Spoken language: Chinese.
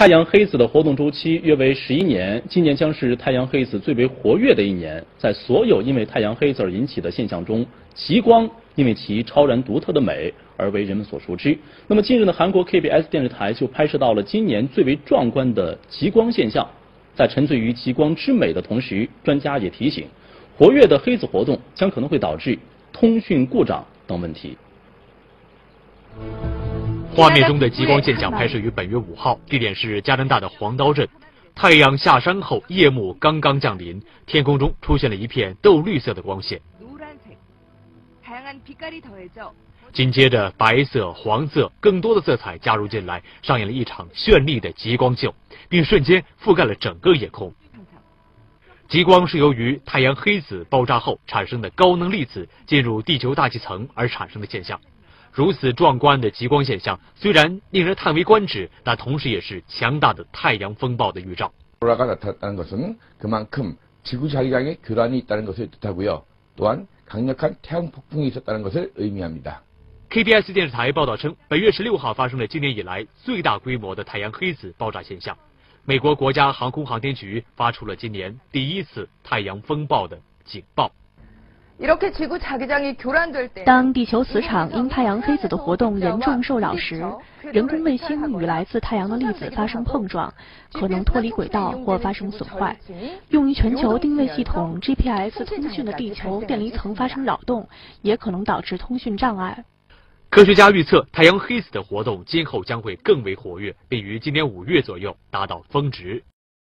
太阳黑子的活动周期约为十一年，今年将是太阳黑子最为活跃的一年。在所有因为太阳黑子而引起的现象中，极光因为其超然独特的美而为人们所熟知。那么近日呢，韩国 KBS 电视台就拍摄到了今年最为壮观的极光现象。在沉醉于极光之美的同时，专家也提醒，活跃的黑子活动将可能会导致通讯故障等问题。画面中的极光现象拍摄于本月五号，地点是加拿大的黄刀镇。太阳下山后，夜幕刚刚降临，天空中出现了一片豆绿色的光线。紧接着，白色、黄色更多的色彩加入进来，上演了一场绚丽的极光秀，并瞬间覆盖了整个夜空。极光是由于太阳黑子爆炸后产生的高能粒子进入地球大气层而产生的现象。如此壮观的极光现象，虽然令人叹为观止，但同时也是强大的太阳风暴的预兆。지구자기장에교란이있다는것을뜻하고 요. 또한강력한태양폭풍이있었다는것을의미합니 다. KBS 电视台报道称，本月十六号发生了今年以来最大规模的太阳黑子爆炸现象。美国国家航空航天局发出了今年第一次太阳风暴的警报。当地球磁场因太阳黑子的活动严重受扰时，人工卫星与来自太阳的粒子发生碰撞，可能脱离轨道或发生损坏。用于全球定位系统 GPS 通讯的地球电离层发生扰动，也可能导致通讯障碍。科学家预测，太阳黑子的活动今后将会更为活跃，并于今年五月左右达到峰值。